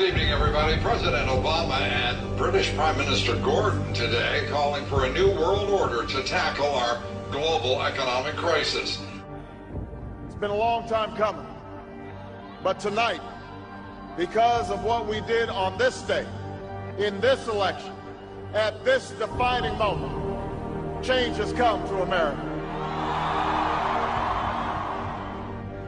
Good evening, everybody. President Obama and British Prime Minister Gordon today calling for a new world order to tackle our global economic crisis. It's been a long time coming. But tonight, because of what we did on this day, in this election, at this defining moment, change has come to America.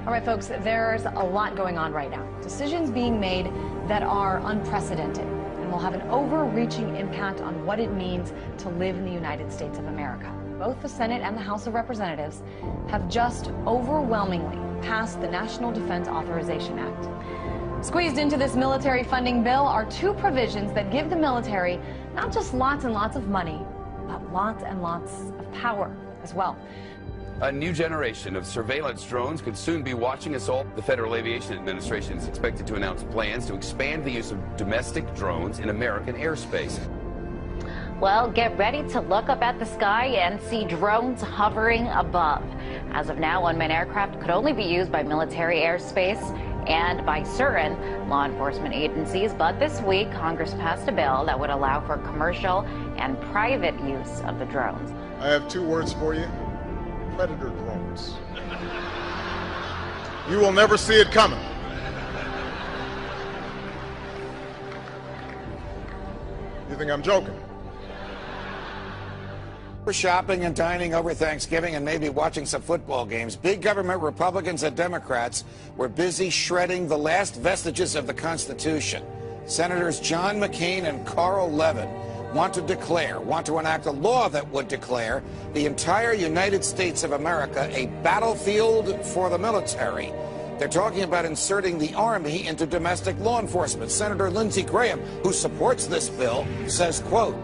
All right, folks, there's a lot going on right now. Decisions being made that are unprecedented and will have an overreaching impact on what it means to live in the United States of America. Both the Senate and the House of Representatives have just overwhelmingly passed the National Defense Authorization Act. Squeezed into this military funding bill are two provisions that give the military not just lots and lots of money, but lots and lots of power as well. A new generation of surveillance drones could soon be watching us all. The Federal Aviation Administration is expected to announce plans to expand the use of domestic drones in American airspace. Well, get ready to look up at the sky and see drones hovering above. As of now, unmanned aircraft could only be used by military airspace and by certain law enforcement agencies. But this week, Congress passed a bill that would allow for commercial and private use of the drones. I have two words for you predator drones. You will never see it coming. You think I'm joking? We're shopping and dining over Thanksgiving and maybe watching some football games, big government Republicans and Democrats were busy shredding the last vestiges of the Constitution. Senators John McCain and Carl Levin want to declare, want to enact a law that would declare the entire United States of America a battlefield for the military. They're talking about inserting the Army into domestic law enforcement. Senator Lindsey Graham, who supports this bill, says, quote,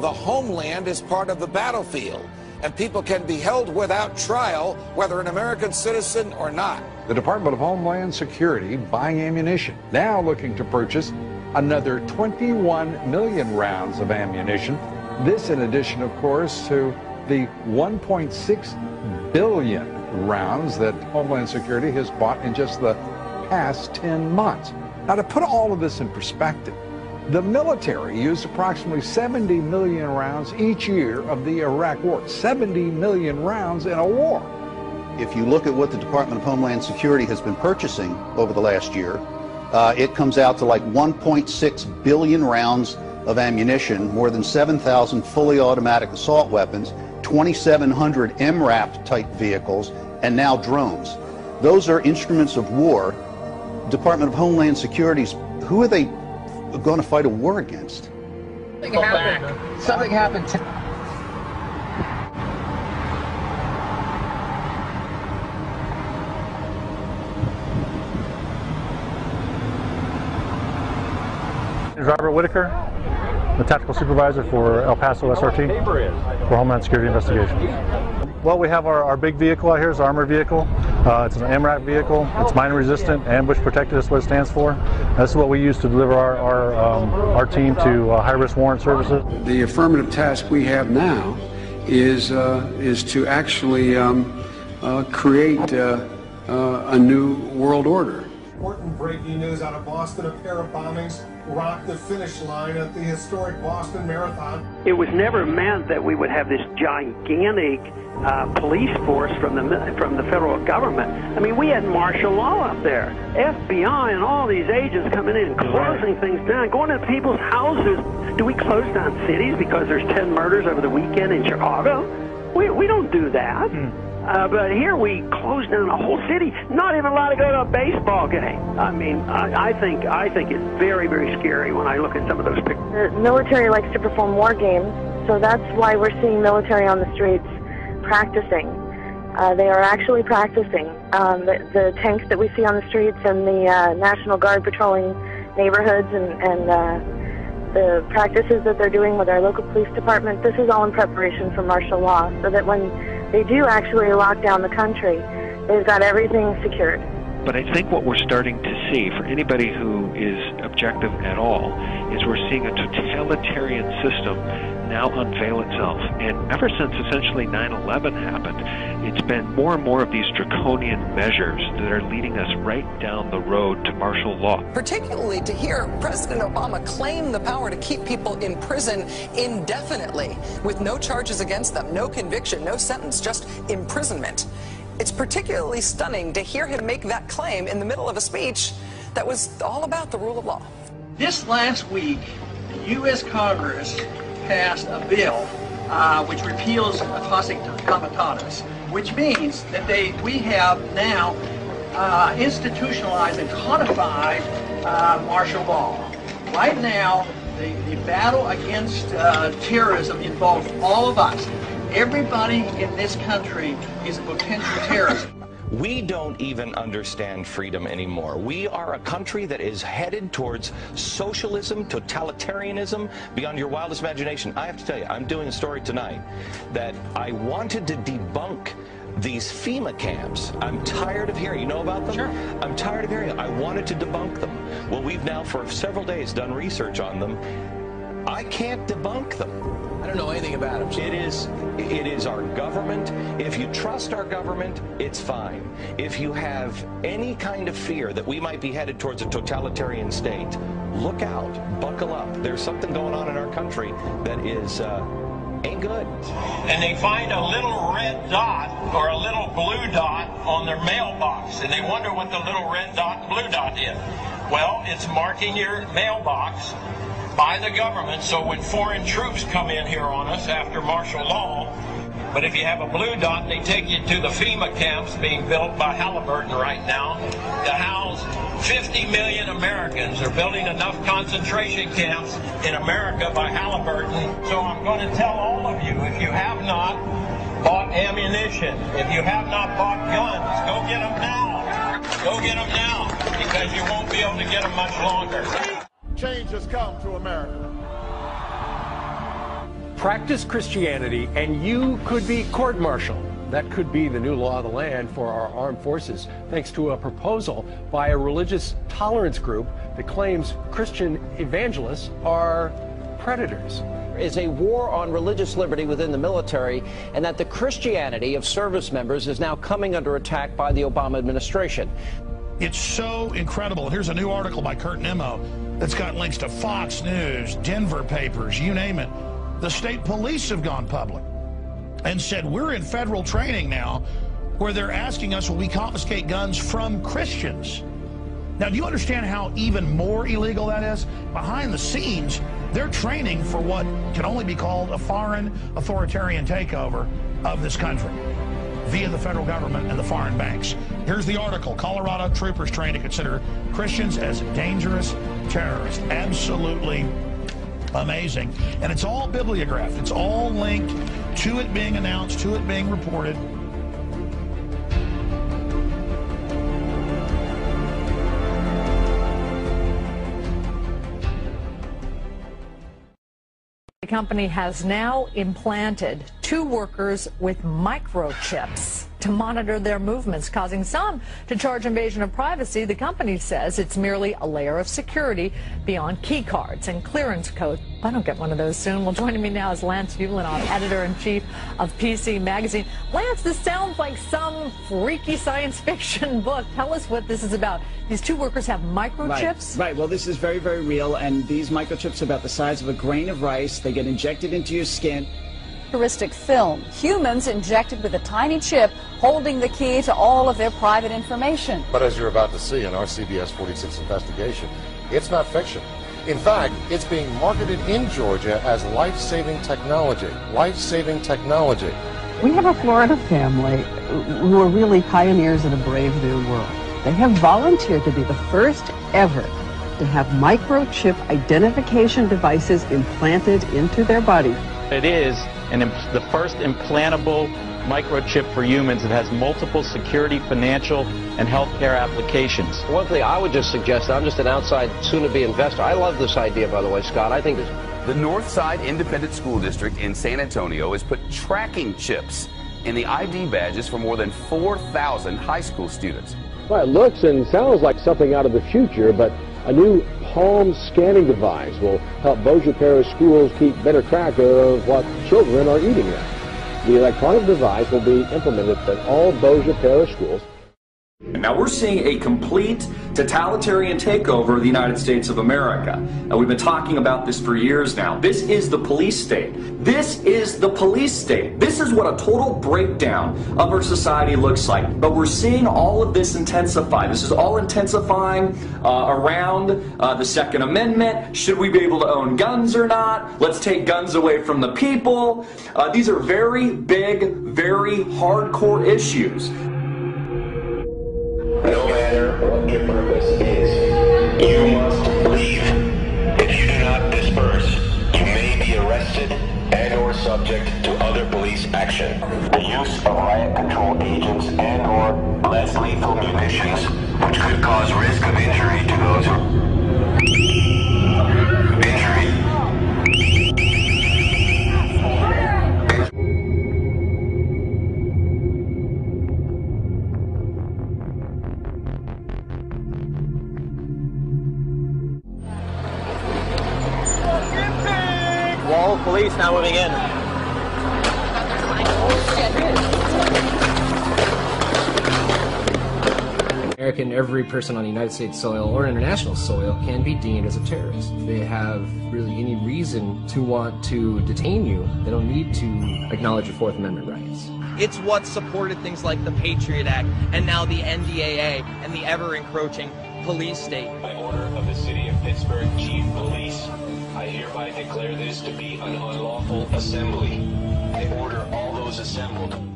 the homeland is part of the battlefield, and people can be held without trial, whether an American citizen or not. The Department of Homeland Security buying ammunition, now looking to purchase another 21 million rounds of ammunition. This in addition, of course, to the 1.6 billion rounds that Homeland Security has bought in just the past 10 months. Now, to put all of this in perspective, the military used approximately 70 million rounds each year of the Iraq War. 70 million rounds in a war. If you look at what the Department of Homeland Security has been purchasing over the last year, uh, it comes out to like 1.6 billion rounds of ammunition, more than 7,000 fully automatic assault weapons, 2,700 MRAP type vehicles, and now drones. Those are instruments of war. Department of Homeland Security's, who are they going to fight a war against? Something happened. Something happened. Robert Whitaker, the tactical supervisor for El Paso SRT for Homeland Security Investigations. Well, we have our, our big vehicle out here, it's an armored vehicle. Uh, it's an MRAP vehicle. It's mine resistant, ambush protected is what it stands for. That's what we use to deliver our, our, um, our team to uh, high risk warrant services. The affirmative task we have now is, uh, is to actually um, uh, create uh, uh, a new world order. Important breaking news out of Boston, a pair of bombings rocked the finish line at the historic Boston Marathon. It was never meant that we would have this gigantic uh, police force from the from the federal government. I mean, we had martial law up there, FBI, and all these agents coming in, closing things down, going to people's houses. Do we close down cities because there's 10 murders over the weekend in Chicago? We we don't do that. Hmm. Uh, but here we closed down a whole city, not even allowed to go to a baseball game. I mean, I, I think I think it's very very scary when I look at some of those pictures. The military likes to perform war games, so that's why we're seeing military on the streets practicing. Uh, they are actually practicing. Um, the, the tanks that we see on the streets and the uh, National Guard patrolling neighborhoods and, and uh, the practices that they're doing with our local police department, this is all in preparation for martial law so that when they do actually lock down the country, they've got everything secured. But I think what we're starting to see, for anybody who is objective at all, is we're seeing a totalitarian system now unveil itself. And ever since essentially 9 11 happened, it's been more and more of these draconian measures that are leading us right down the road to martial law. Particularly to hear President Obama claim the power to keep people in prison indefinitely with no charges against them, no conviction, no sentence, just imprisonment. It's particularly stunning to hear him make that claim in the middle of a speech that was all about the rule of law. This last week, the U.S. Congress passed a bill uh, which repeals posse comitatus, which means that they we have now uh, institutionalized and codified uh, martial law. Right now, the, the battle against uh, terrorism involves all of us. Everybody in this country is a potential terrorist. We don't even understand freedom anymore. We are a country that is headed towards socialism, totalitarianism, beyond your wildest imagination. I have to tell you, I'm doing a story tonight that I wanted to debunk these FEMA camps. I'm tired of hearing. You know about them? Sure. I'm tired of hearing. I wanted to debunk them. Well, we've now for several days done research on them. I can't debunk them. I don't know anything about him. It is, it is our government. If you trust our government, it's fine. If you have any kind of fear that we might be headed towards a totalitarian state, look out, buckle up. There's something going on in our country that is. Uh, ain't good. And they find a little red dot or a little blue dot on their mailbox, and they wonder what the little red dot, blue dot is. Well, it's marking your mailbox by the government, so when foreign troops come in here on us after martial law, but if you have a blue dot, they take you to the FEMA camps being built by Halliburton right now to house 50 million Americans. They're building enough concentration camps in America by Halliburton. So I'm going to tell all of you, if you have not bought ammunition, if you have not bought guns, go get them now. Go get them now, because you won't be able to get them much longer change has come to America. Practice Christianity and you could be court martialed. That could be the new law of the land for our armed forces, thanks to a proposal by a religious tolerance group that claims Christian evangelists are predators. Is a war on religious liberty within the military, and that the Christianity of service members is now coming under attack by the Obama administration. It's so incredible. Here's a new article by Kurt Nimmo that's got links to Fox News, Denver papers, you name it. The state police have gone public and said, we're in federal training now where they're asking us will we confiscate guns from Christians. Now, do you understand how even more illegal that is? Behind the scenes, they're training for what can only be called a foreign authoritarian takeover of this country via the federal government and the foreign banks. Here's the article. Colorado troopers trained to consider Christians as dangerous terrorists. Absolutely amazing. And it's all bibliographed. It's all linked to it being announced, to it being reported. The company has now implanted two workers with microchips to monitor their movements, causing some to charge invasion of privacy. The company says it's merely a layer of security beyond key cards and clearance codes. I don't get one of those soon. Well, joining me now is Lance Ulanoff, editor-in-chief of PC Magazine. Lance, this sounds like some freaky science fiction book. Tell us what this is about. These two workers have microchips? Right, right. Well, this is very, very real, and these microchips are about the size of a grain of rice. They get injected into your skin characteristic film. Humans injected with a tiny chip holding the key to all of their private information. But as you're about to see in our CBS 46 investigation, it's not fiction. In fact, it's being marketed in Georgia as life-saving technology. Life-saving technology. We have a Florida family who are really pioneers in a brave new world. They have volunteered to be the first ever to have microchip identification devices implanted into their body. It is an, the first implantable microchip for humans that has multiple security, financial, and healthcare applications. One thing I would just suggest, I'm just an outside, soon-to-be investor. I love this idea, by the way, Scott. I think this... The Northside Independent School District in San Antonio has put tracking chips in the ID badges for more than 4,000 high school students. Well, it looks and sounds like something out of the future, but a new palm scanning device will help Bossier Parish schools keep better track of what children are eating now. The electronic device will be implemented at all Bossier Parish schools. Now we're seeing a complete totalitarian takeover of the United States of America. And we've been talking about this for years now. This is the police state. This is the police state. This is what a total breakdown of our society looks like. But we're seeing all of this intensify. This is all intensifying uh, around uh, the Second Amendment. Should we be able to own guns or not? Let's take guns away from the people. Uh, these are very big, very hardcore issues. What is, you must leave. If you do not disperse, you may be arrested and or subject to other police action. The use of riot control agents and or less lethal munitions, which could cause risk of injury to those who... Wall police now moving in. American, every person on United States soil or international soil can be deemed as a terrorist. If they have really any reason to want to detain you, they don't need to acknowledge your Fourth Amendment rights. It's what supported things like the Patriot Act and now the NDAA and the ever encroaching police state. By order of the City of Pittsburgh Chief Police, I hereby declare this to be an unlawful assembly. I order all those assembled